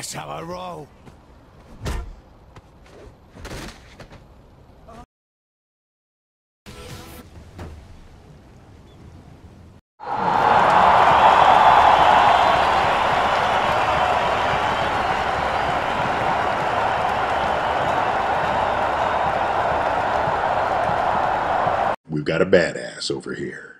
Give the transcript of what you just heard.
That's how I roll. We've got a badass over here.